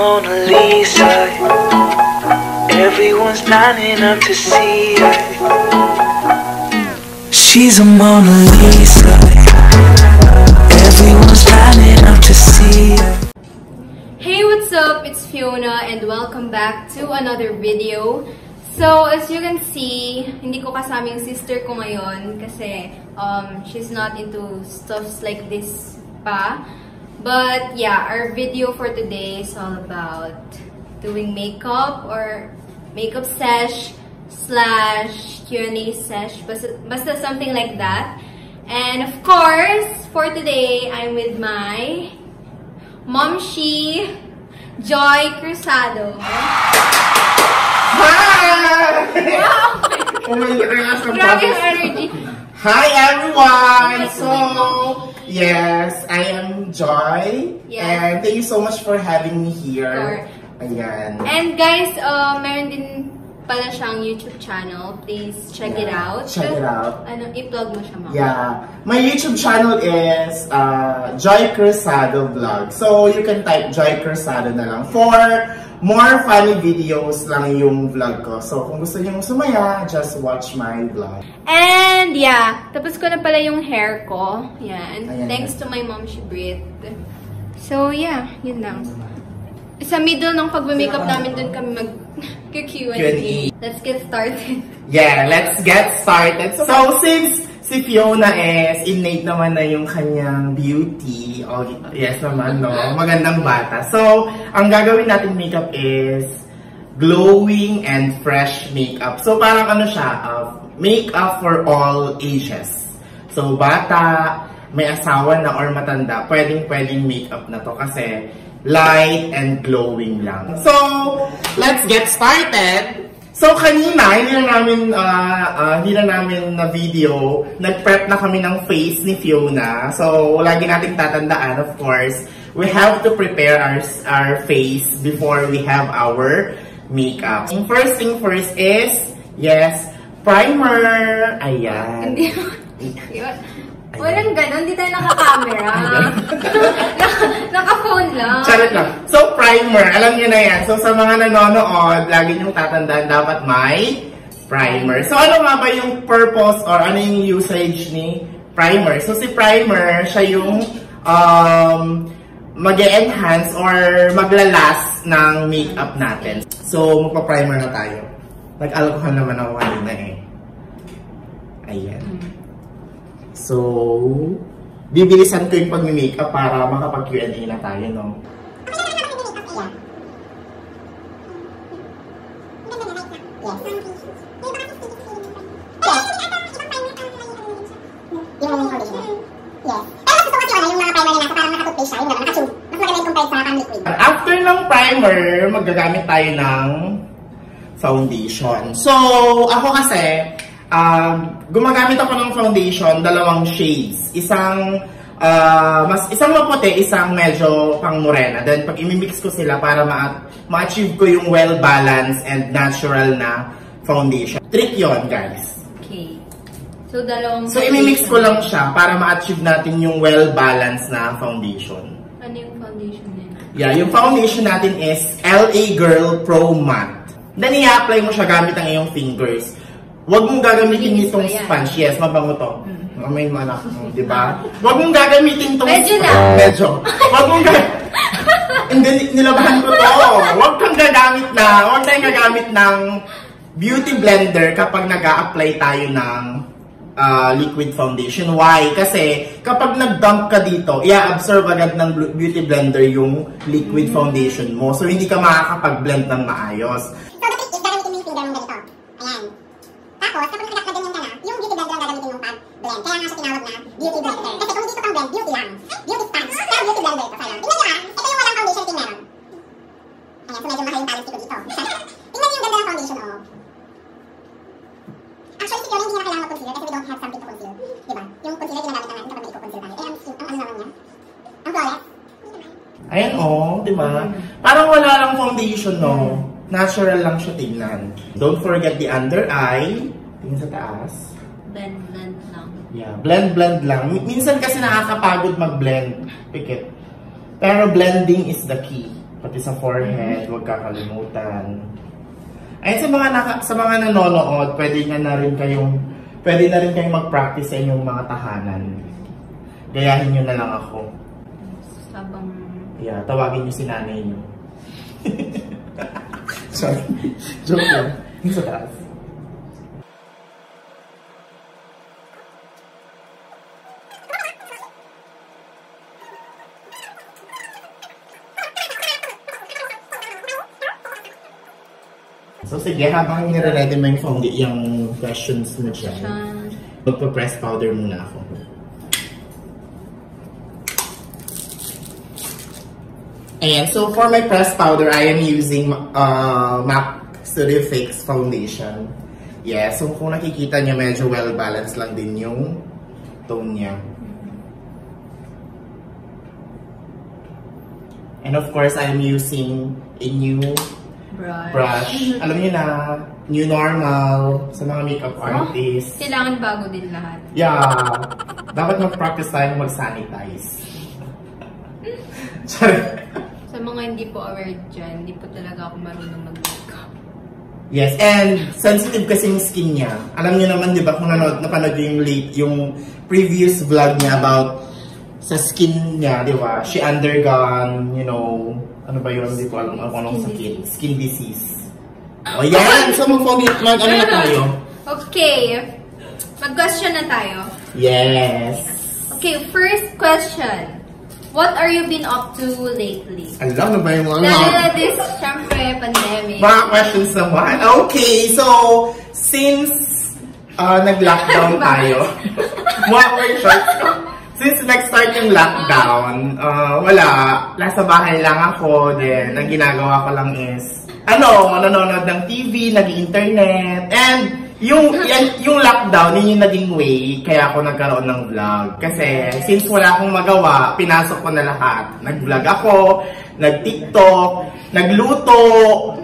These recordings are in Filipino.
Mona Lisa. Everyone's lining up to see her. She's a Mona Lisa. Everyone's lining up to see her. Hey, what's up? It's Fiona and welcome back to another video. So, as you can see, hindi ko kasama yung sister ko ngayon kasi um, she's not into stuffs like this pa. But yeah, our video for today is all about doing makeup or makeup sesh slash Q&A sesh, basta, something like that. And of course, for today, I'm with my momshi, Joy Cruzado. Hi! Wow! Oh my God, Grabe energy. Hi everyone! So, yes, I am Joy. Yes. And thank you so much for having me here. Sure. Ayan. And guys, uh, meron din pala siyang YouTube channel. Please check it Yeah, out. check it out. Ano, i-plug mo siya, mama. Yeah. My YouTube channel is uh, Joy Cruzado Vlog. So, you can type Joy Cruzado na lang. For more funny videos lang yung vlog ko. So, kung gusto niyo sumaya, just watch my vlog. And yeah, tapos ko na pala yung hair ko. Yan. Ayan. Thanks to my mom, she Brit. So yeah, yun lang. Sa middle ng pagme-makeup namin, dun kami mag-Q&A. Q&A. Let's get started. Yeah, let's get started. So, since si Fiona is innate naman na yung kanyang beauty, oh, yes naman, no? Magandang bata. So, ang gagawin natin makeup is glowing and fresh makeup. So, parang ano siya, uh, makeup for all ages. So, bata, may asawa na or matanda, pwedeng-pwedeng makeup na to kasi light and glowing lang. So, let's get started! So kanina, hindi na namin, ah, ah, hindi na namin na video, nag-prep na kami ng face ni Fiona. So, lagi nating tatandaan, of course, we have to prepare our, our face before we have our makeup. Yung first thing first is, yes, primer. Ayan. Hindi. Yun. Walang ganun, hindi tayo naka-camera. Naka- Naka-phone lang. Charot lang. So, primer, alam niyo na yan. So, sa mga nanonood, lagi niyong tatandaan, dapat may primer. So, ano nga ba yung purpose or ano yung usage ni primer? So, si primer, siya yung um, mag enhance or maglalas ng makeup natin. So, magpa-primer na tayo. Nag-alcohol naman ako kanina eh. Ayan. So, bibilisan ko yung pag-makeup para makapag-Q&A na tayo, no? After ng primer, magagamit tayo ng foundation. So, ako kasi, um, gumagamit ako ng foundation, dalawang shades. Isang ah, mas isang maputi, isang medyo pang morena. Then pag imimix ko sila para ma- ma-achieve ko yung well-balanced and natural na foundation. Trick yon guys. Okay. So, dalawang... So, imimix ko lang siya para ma-achieve natin yung well-balanced na foundation. Ano yung foundation niya? Yeah, yung foundation natin is LA Girl Pro Matte. Then, i-apply mo siya gamit ang iyong fingers. Huwag mong gagamitin itong sponge. Yes, mabango to. May manak mo, di ba? Huwag mong gagamitin itong Medyo na. Medyo. Huwag mong gagamitin. Hindi, nilabahan ko to. Huwag kang gagamit na. Huwag tayong gagamit ng beauty blender kapag nag apply tayo ng ah, liquid foundation. Why? Kasi kapag nag-dump ka dito, i-absorb agad ng beauty blender yung liquid foundation mo. So, hindi ka makakapag-blend ng maayos. So, the trick is gagamitin mo yung finger mo ganito. Ayan. Tapos, kapag nagkakaganyan ka na, yung beauty blender ang gagamitin mong pag-blend. Kaya nga siya tinawag na beauty blender. Kasi kung dito pang blend, beauty lang. Beauty sponge. Pero beauty blender ito sa'yo. Tingnan nyo ha, ito yung walang foundation ting meron. Ayan, so medyo mahal yung balance ko dito. Tingnan nyo yung ganda ng foundation, oh. Actually, siguro hindi na kailangan mag-concealer kasi we don't have something to conceal. Diba? Yung concealer ginagamit na natin kapag may i-conceal tayo. Eh, ang, ang ano naman niya? Ang flawless. Ayan oh, di ba? Parang wala lang foundation, no? Natural lang siya tingnan. Don't forget the under eye. Tingin sa taas. Blend, blend lang. Yeah, blend, blend lang. Minsan kasi nakakapagod mag-blend. Pikit. Pero blending is the key. Pati sa forehead, huwag kakalimutan. Ayun sa mga naka, sa mga nanonood, pwede nga na rin kayong pwede na rin kayong mag-practice sa inyong mga tahanan. Gayahin nyo na lang ako. Sabang... Yeah, tawagin nyo si nanay nyo. Sorry. Joke lang. Sa taas. So sige, habang nire-ready mo yung, found- yung questions mo dyan, magpa-press powder muna ako. Ayan, so for my press powder, I am using uh, MAC Studio Fix Foundation. Yeah, so kung nakikita niyo, medyo well-balanced lang din yung tone niya. And of course, I'm using a new Brush. brush. Alam niyo na, new normal sa mga makeup Oh, artists. Kailangan bago din lahat. Yeah. Dapat mag-practice tayo mag-sanitize. Sorry. Sa mga hindi po aware dyan, hindi po talaga ako marunong mag-makeup. Yes, and sensitive kasi yung skin niya. Alam niyo naman, di ba, kung nanood, napanood yung late, yung previous vlog niya about sa skin niya, di ba? She undergone, you know, ano ba yun? Hindi ko alam kung anong Skin sakit. Skin disease. O yan! So mag-focus, mag ano na tayo? Okay. Mag-question na tayo. Yes. Okay, first question. What are you been up to lately? Alam na ba yung mga... Lalo na this, syempre, pandemic. Mga questions naman. Okay, so, since uh, nag-lockdown tayo, mga questions ko. Since nag-start yung lockdown, uh, wala, nasa bahay lang ako, then ang ginagawa ko lang is, ano, nanonood ng TV, nag-internet, and yung, yan, yung lockdown, yun yung naging way, kaya ako nagkaroon ng vlog. Kasi, since wala akong magawa, pinasok ko na lahat. Nag-vlog ako, nag-tiktok, nagluto,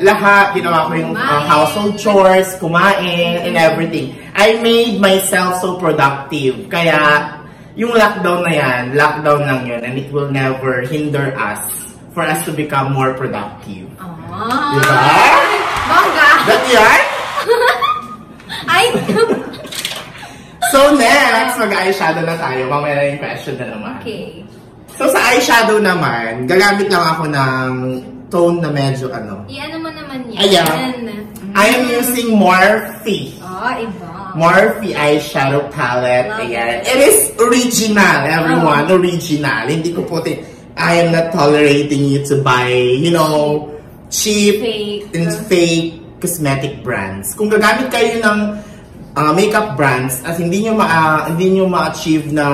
lahat. Ginawa ko yung uh, household chores, kumain, and everything. I made myself so productive. Kaya, yung lockdown na yan, lockdown lang yun, and it will never hinder us for us to become more productive. Ah. Diba? Bongga. That yan? Ay, So next, mag-eyeshadow na tayo. Mamaya na yung question na naman. okay. So sa eyeshadow naman, gagamit lang ako ng tone na medyo ano. I-ano mo naman yan. Ayan. I am using Morphe. Oh, iba. Morphe eyeshadow palette. Love Ayan. it. It is original, everyone. Original. Hindi ko po tin- I am not tolerating you to buy, you know, cheap Fake. and fake cosmetic brands. Kung gagamit kayo ng uh, makeup brands at hindi nyo ma hindi nyo ma-achieve na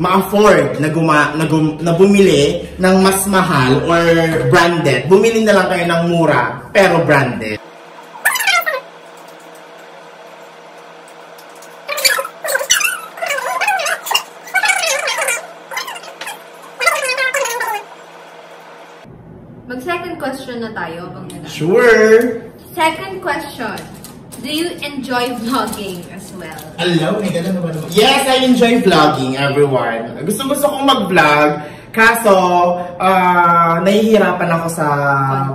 ma-afford na, guma, na, gum, na bumili ng mas mahal or branded, bumili na lang kayo ng mura pero branded. Mag-second question na tayo habang nag Sure! Second question. Do you enjoy vlogging as well? Hello, may ganun na ba naman? Yes, I enjoy vlogging, everyone. Gusto gusto kong mag-vlog, kaso ah nahihirapan ako sa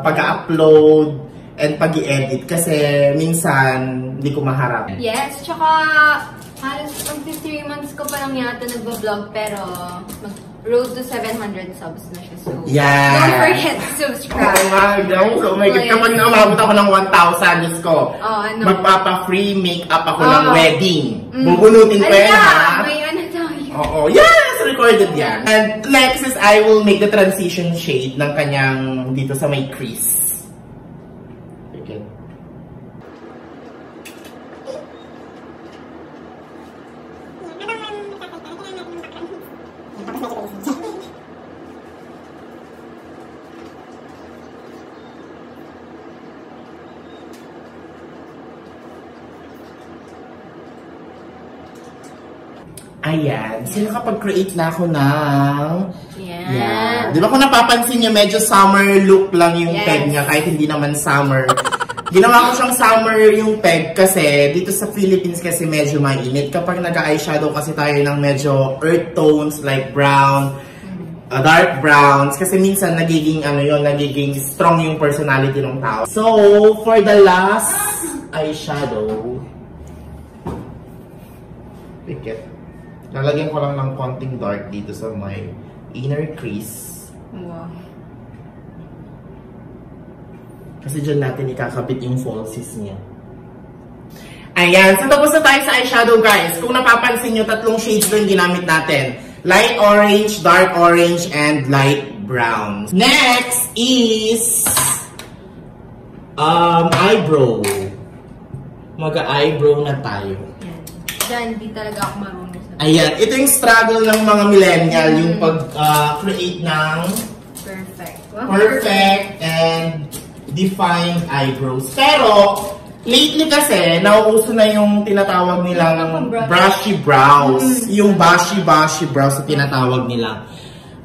pag-upload and pag edit kasi minsan hindi ko maharap. Yes, tsaka halos magti 3 months ko pa lang yata nagba-vlog pero mag road to 700 subs na siya. So, Yeah. don't forget to Oh subscribe. my God, oh my God. Kapag naumabot ako ng 1,000, Diyos ko, Oh, ano? magpapa-free makeup ako ng Oh. wedding. Mm. Bubunutin ko yan, ha? May ano tayo. Oo, yes! Recorded yan. And next is I will make the transition shade ng kanyang dito sa may crease. Okay. Ayan. So, nakapag-create na ako ng... Yan. Yan. Di ba kung napapansin niyo, medyo summer look lang yung Yes. peg niya, kahit hindi naman summer. Ginawa ko siyang summer yung peg kasi dito sa Philippines kasi medyo mainit. Kapag nag-eyeshadow kasi tayo ng medyo earth tones like brown, uh, dark browns kasi minsan nagiging ano yon nagiging strong yung personality ng tao. So, for the last eyeshadow, pikit. Lalagyan ko lang ng konting dark dito sa my inner crease. Wow. Kasi dyan natin ikakabit yung falsies niya. Ayan. So, tapos na tayo sa eyeshadow, guys. Kung napapansin nyo, tatlong shades doon ginamit natin. Light orange, dark orange, and light brown. Next is um, eyebrow. Mag-eyebrow na tayo. Yan. Diyan, di talaga ako marunong sa Ayan. Ito yung struggle ng mga millennial, yung pag-create ng perfect. Wow, perfect and defined eyebrows. Pero, lately kasi, nauuso na yung tinatawag nilang brushy brows. Yung bashy-bashy brows na tinatawag nila.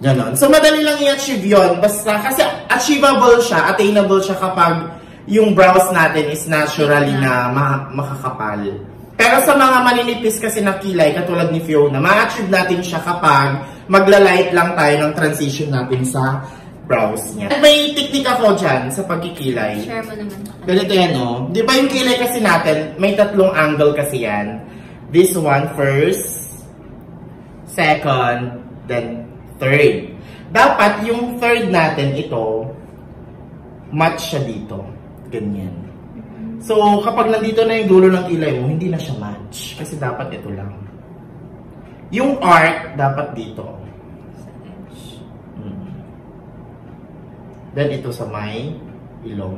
Ganon. So, madali lang i-achieve yun. Basta, kasi achievable siya, attainable siya kapag yung brows natin is naturally na ma- makakapal. Pero sa mga maninipis kasi na kilay, katulad ni Fiona, ma-achieve natin siya kapag magla-light lang tayo ng transition natin sa brows niya. May technique ako dyan sa pagkikilay. Share mo naman. Ganito yan, oh. Di ba yung kilay kasi natin, may tatlong angle kasi yan. This one first, second, then third. Dapat yung third natin ito, match siya dito. Ganyan. So, kapag nandito na yung dulo ng kilay mo, hindi na siya match. Kasi dapat ito lang. Yung arc, dapat dito. Sa edge. Mm. Then ito sa may ilong.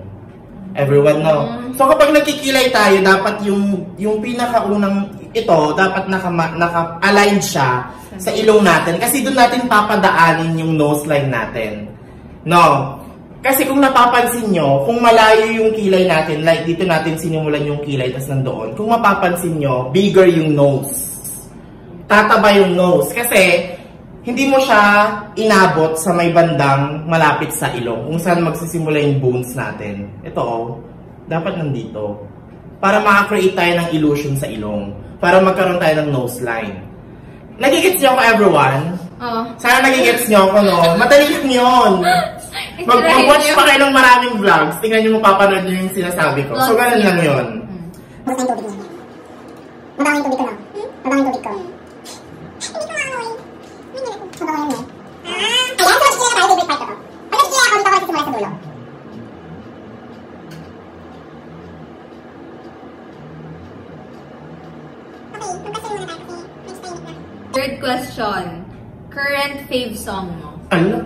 Everyone know. So kapag nagkikilay tayo, dapat yung yung pinakaunang ito, dapat naka naka-align siya sa ilong natin kasi doon natin papadaanin yung nose line natin. No. Kasi kung napapansin nyo, kung malayo yung kilay natin, like dito natin sinimulan yung kilay, tas nandoon, kung mapapansin nyo, bigger yung nose. Tataba yung nose. Kasi, hindi mo siya inabot sa may bandang malapit sa ilong, kung saan magsisimula yung bones natin. Ito, oh, dapat nandito. Para makakreate tayo ng illusion sa ilong. Para magkaroon tayo ng nose line. Nagigits niyo ako, everyone? Oh. Sana nagigets niyo ako, no? Madali lang yun. Mag Mag-watch pa kayo ng maraming vlogs. Tingnan niyo, mapapanood niyo yung sinasabi ko. So, ganun lang yun. Basta yung tubig niya. Mabango yung tubig ko? Mabango yung tubig ko. Eh. Ah! Third question. Current fave song mo? Ano?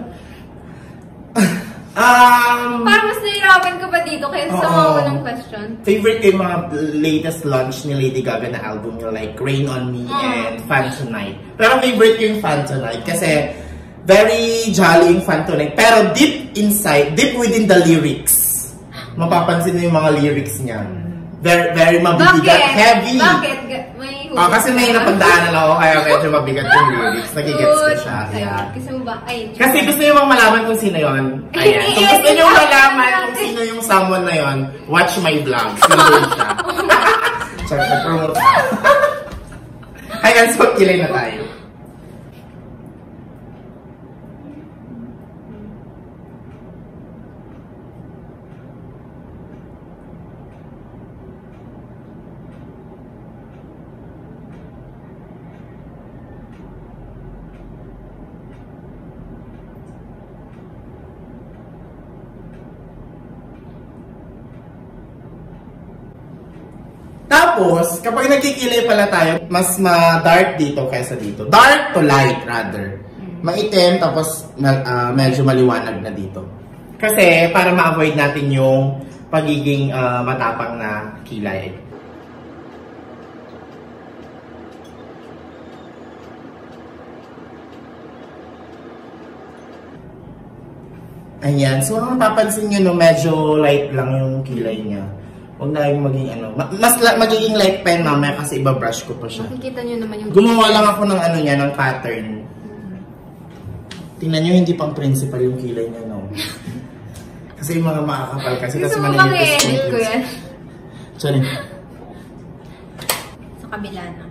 Um, Parang mas nahirapan ka pa dito kaya sa mga unang question. favorite ko yung mga latest launch ni Lady Gaga na album niya like Rain on Me Mm. and Fan Tonight. Pero favorite ko yung Fan Tonight kasi very jolly yung Fan Tonight. Pero deep inside, deep within the lyrics, mapapansin mo yung mga lyrics niya. Very, very mabibigat, heavy. Bakit? Ah, kasi may napagdaanan ako kaya medyo mabigat yung lyrics. Nagigets ko siya. Ay, Yeah. Kasi mo ba? Ay, Kasi gusto niyo bang malaman kung sino yon? Ayan. Kung gusto niyo malaman kung sino yung someone na yon, watch my vlog. Sino siya? Sorry, nag-promote. Ayan, so kilay na tayo. Tapos, kapag nagkikilay pala tayo, mas ma-dark dito kaysa dito. Dark to light, rather. Maitim, tapos ah, medyo maliwanag na dito. Kasi, para ma-avoid natin yung pagiging ah, matapang na kilay. Ayan. So, ang mapapansin nyo, no, medyo light lang yung kilay niya. Huwag na yung maging ano. ma- Mas la- magiging light pen mamaya kasi iba-brush ko pa siya. makikita nyo naman yung... Gumawa lang ako ng ano niya, ng pattern. Tingnan nyo, hindi pang principal yung kilay niya, no? Kasi yung mga makakapal kasi. Gusto kasi mo bang i-edit ko yan? Sorry. Sa kabila na.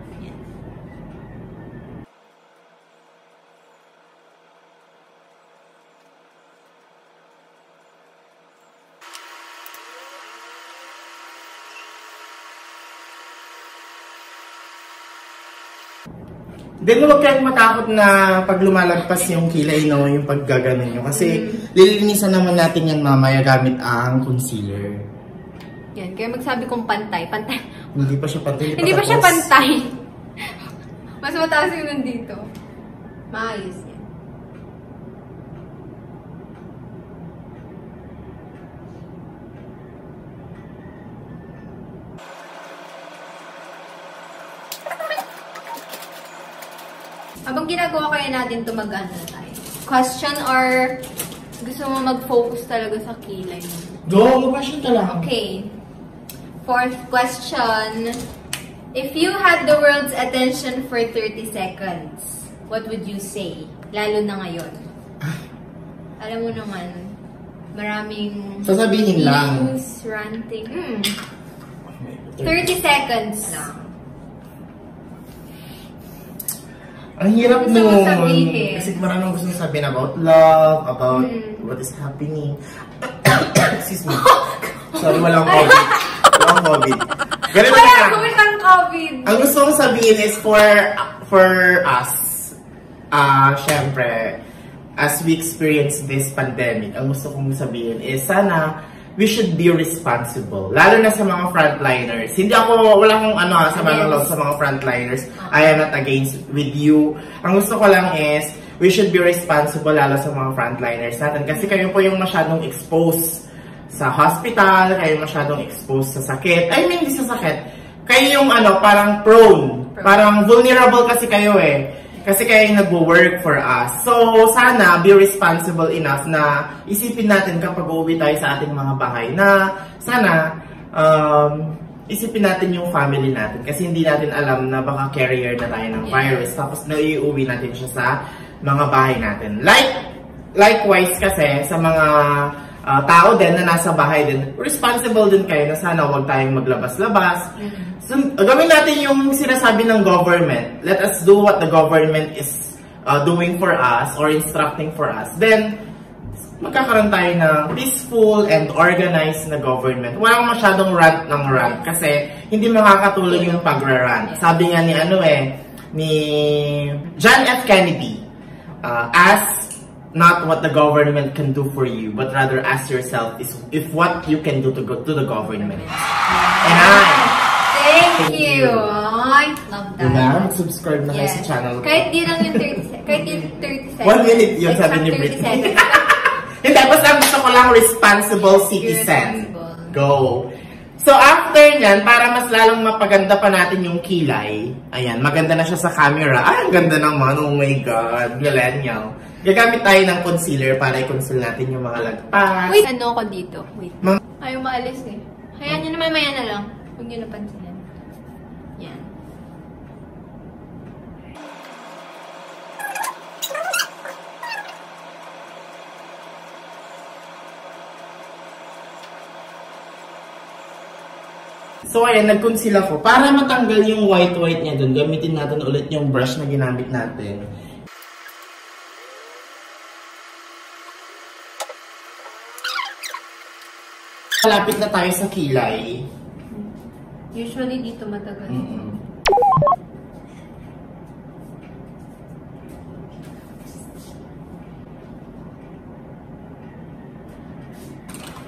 Then huwag kayong matakot na pag lumalagpas yung kilay, no, yung paggaganon nyo. Kasi lilinisan naman natin yan mamaya gamit ang concealer. Yan, kaya magsabi kong pantay. Pantay. Hindi pa siya pantay. Hindi pa siya pantay. Mas mataas yung nandito. Maayos yan. Habang ginagawa kaya natin ito mag-ano na tayo. Question or gusto mo mag-focus talaga sa kilay mo? Go, mag-question ka lang. Okay. Fourth question. If you had the world's attention for 30 seconds, what would you say? Lalo na ngayon. Alam mo naman, maraming Sasabihin lang. news, ranting. Hmm. 30 seconds lang. Ang hirap Gusto nun. sabihin? Kasi maraming gusto sabihin about love, about Hmm. what is happening. Excuse me. Sorry, walang COVID. walang COVID. Ganito Kaya na. gawin ng COVID! Ang gusto kong sabihin is for for us, ah, syempre, as we experience this pandemic, ang gusto kong sabihin is sana we should be responsible. Lalo na sa mga frontliners. Hindi ako, wala akong ano, ah, sa mga Yes. sa mga frontliners. I am not against with you. Ang gusto ko lang is, we should be responsible lalo sa mga frontliners natin. Kasi kayo po yung masyadong exposed sa hospital, kayo masyadong exposed sa sakit. I mean, hindi sa sakit. Kayo yung ano, parang prone. Parang vulnerable kasi kayo eh. Kasi kayo yung nagwo-work for us. So, sana be responsible enough na isipin natin kapag uuwi tayo sa ating mga bahay na sana um, isipin natin yung family natin. Kasi hindi natin alam na baka carrier na tayo ng virus. Tapos naiuwi natin siya sa mga bahay natin. Like, likewise kasi sa mga ah, tao din na nasa bahay din, responsible din kayo na sana huwag tayong maglabas-labas. So, gawin natin yung sinasabi ng government. Let us do what the government is uh, doing for us or instructing for us. Then, magkakaroon tayo ng peaceful and organized na government. Walang masyadong rant ng rant kasi hindi makakatulong yung pagra-rant. Sabi nga ni ano eh, ni John F. Kennedy, uh, ask not what the government can do for you, but rather ask yourself is if what you can do to go to the government. And I, Thank, Thank you! you. I love that. diba? Mag-subscribe na kayo Yes. sa channel. Kahit di lang yung 30 seconds. Kahit yung 30 seconds. One minute yun, Like, sabi ni some 30 Britney. Hindi, basta gusto ko lang responsible citizen. Responsible. Go. So, after nyan, para mas lalong mapaganda pa natin yung kilay, ayan, maganda na siya sa camera. Ay, ang ganda naman. Oh my God. Millennial. Gagamit tayo ng concealer para i-conceal natin yung mga lagpas. Wait, ano ko dito? Wait. Ma- Ayaw maalis eh. Hayaan nyo naman maya na lang. Huwag nyo napansinin. Yan. So, ayan, nag-conceal ako. Para matanggal yung white-white niya dun, gamitin natin ulit yung brush na ginamit natin. Malapit na tayo sa kilay. Usually dito matagal. Mm-mm.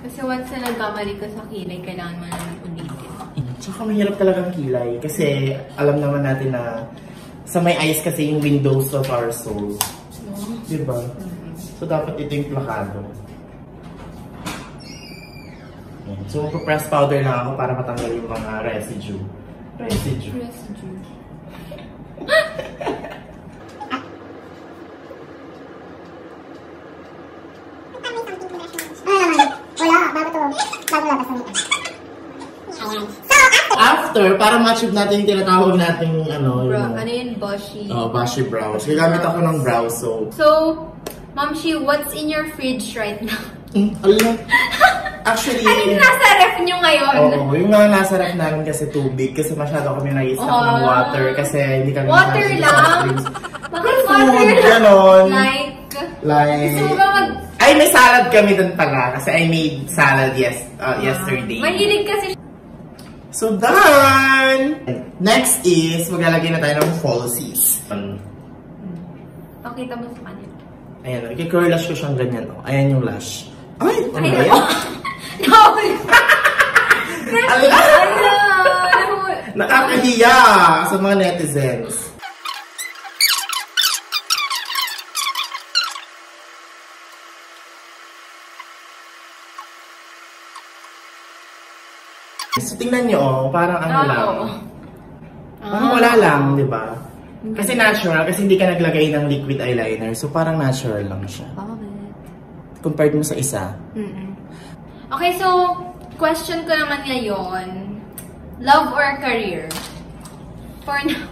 Kasi once na nagkamali ka sa kilay, kailangan mo na ulitin. Tsaka mahirap talagang kilay kasi alam naman natin na sa may eyes kasi yung windows of our soul. Diba? So, dapat ito yung plakado. Ayan. So, magpa-press powder lang ako para matanggal yung mga residue. Residue. Residue. After, para ma-achieve natin yung tinatawag nating ano, Bro, yung ano yun, Boshi? oh, bashy brows. Gagamit ako ng brow soap. So, Ma'am Shi, what's in your fridge right now? Mm, ala. Actually, Ano yung nasa ref nyo ngayon? Oo, yung mga nasa ref namin kasi tubig kasi masyado kami nag-stock ng Ah. water kasi hindi kami Water lang? Bakit Food, water lang? ganon. Like, Like, gusto mo ba mag... ay may salad kami dun pala kasi I made salad yes, uh, yesterday. Mahilig kasi siya. So, done! Next is, maglalagay na tayo ng falsies. Pakita mo sa kanya. Ayan, i-curl lash ko siyang ganyan. Oh. Ayan yung lash. Ay, ano ba yan? Ala! Ano? Nakakahiya sa mga netizens. So, tingnan nyo, oh, parang ano Ah, lang. Parang wala lang, di ba? Kasi natural, kasi hindi ka naglagay ng liquid eyeliner. So, parang natural lang siya. Compared mo sa isa. Mm-mm. Okay, so, question ko naman ngayon, love or career? For now.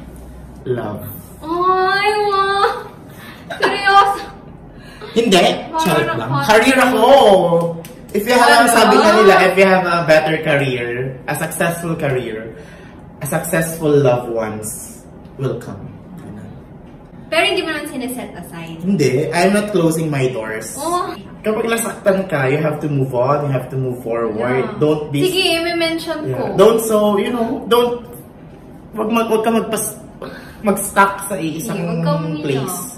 Love. Ay, wow! Seryoso? Hindi. Charot lang. Career ako. If you have, Ano? sabi nga nila, if you have a better career, a successful career, a successful loved ones will come. Pero hindi mo naman sineset aside. Hindi. I'm not closing my doors. Oh, Kapag nasaktan ka, you have to move on, you have to move forward. yeah. Don't be... Sige, may mention Yeah. ko. Don't so, you know, don't... Wag, mag, wag ka magpas, mag-stuck sa isang kang place.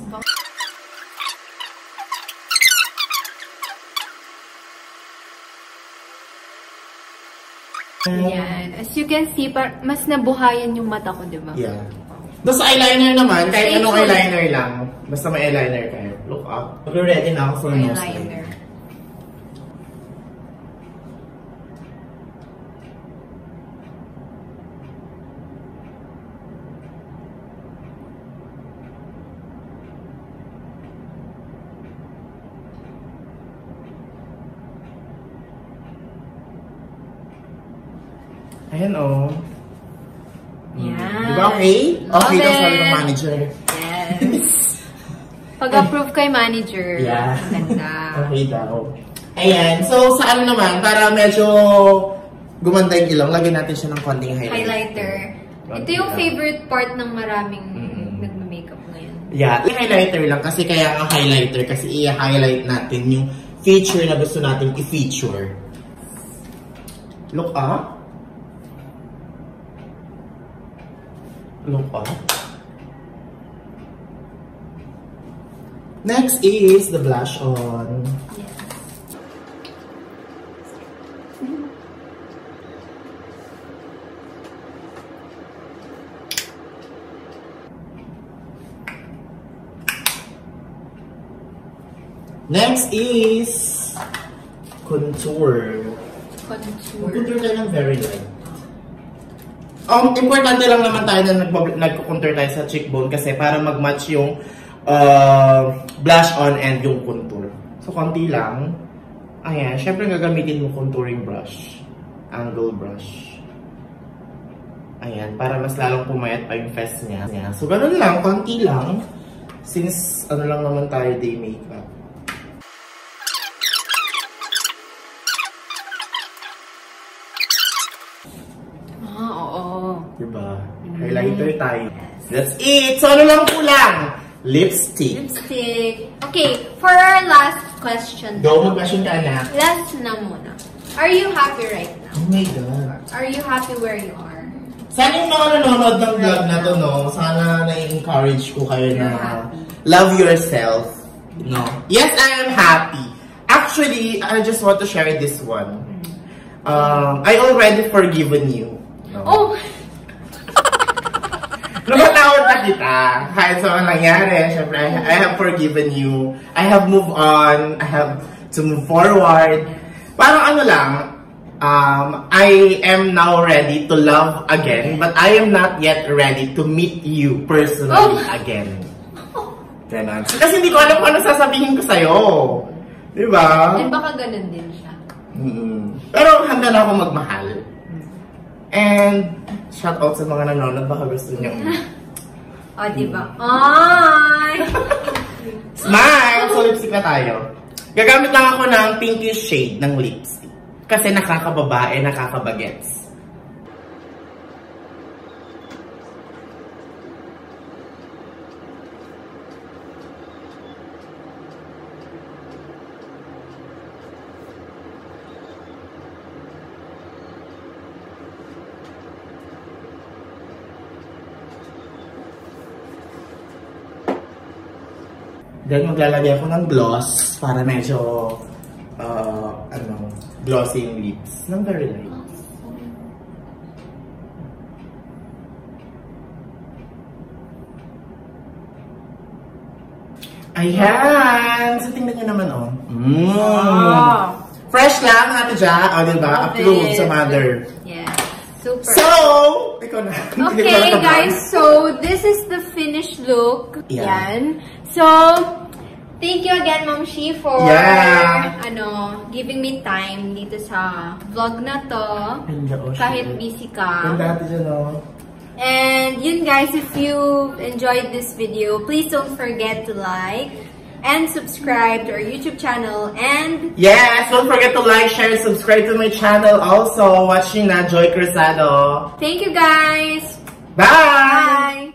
umiyak. Yan. As you can see, par mas nabuhayan yung mata ko, di ba? Yeah. Doon sa eyeliner naman, kahit Stay anong eyeliner lang, basta may eyeliner kayo, look up. Mag-ready na ako for nose line. Eyeliner. Ayan o. Oh. Yan. Di ba okay? Okay Love daw sabi ng manager. Yes. Pag-approve kay manager. Yeah. Ang Ganda. Okay daw. Ayan. So, sa ano naman, para medyo gumanda yung ilong, lagyan natin siya ng konting highlighter. Highlighter. Ito yung favorite part ng maraming nagma-makeup ngayon. Yeah, i-highlighter lang kasi kaya ang highlighter kasi i-highlight natin yung feature na gusto natin i-feature. Look up. Look up. Next is the blush on. Yes. Next is contour. Contour. Tayo ng very light. Um, importante lang naman tayo na nag- nagko-contour tayo sa cheekbone kasi para mag-match yung uh, blush on and yung contour. So, konti lang. Ayan, syempre gagamitin mo contouring brush. Angle brush. Ayan, para mas lalong pumayat pa yung face niya. So, ganun lang, konti lang. Since, ano lang naman tayo, day makeup. Ah, oo. Diba? Highlighter tayo. That's it! So, ano lang kulang? Lipstick. Lipstick. Okay, for our last question. Go, mag-question ka, anak. Last na muna. Are you happy right now? Oh my God. Are you happy where you are? Sana yung mga nanonood ng vlog na to, no? Sana na-encourage ko kayo na love yourself. No? Yes, I am happy. Actually, I just want to share this one. Um, I already forgiven you. No? Oh! Lumatawad na kita. Kahit sa mga nangyari, syempre, I, have forgiven you. I have moved on. I have to move forward. Parang ano lang, um, I am now ready to love again, but I am not yet ready to meet you personally Oh. again. Ganon. Kasi hindi ko alam kung ano sasabihin ko sa'yo. Di ba? Eh, baka ganun din siya. Mm. Pero handa na ako magmahal. And, shout out sa mga nanonood, baka gusto niyo. O, oh, diba? Ay! Smile! So, lipstick na tayo. Gagamit lang ako ng pinkish shade ng lipstick. Kasi nakakababae, nakakabagets. Then, maglalagay ako ng gloss para medyo, uh, ano, glossy yung lips. Ng very light. Ayan! So, tingnan nyo naman, oh. Mm. Wow. Fresh lang, Ate Ja. O, diba? Love Approved it. sa mother. Yeah. Super. So, ikaw na. Okay, guys, so this is the finished look. Yeah. Yan. So, thank you again, Ma'am Shi, for Yeah. ano, giving me time dito sa vlog na to. Kahit busy ka. Ja, no? And yun guys, if you enjoyed this video, please don't forget to like and subscribe to our YouTube channel and Yes, don't forget to like, share, and subscribe to my channel also. Watching na Joy Cruzado. thank you guys! Bye! Bye!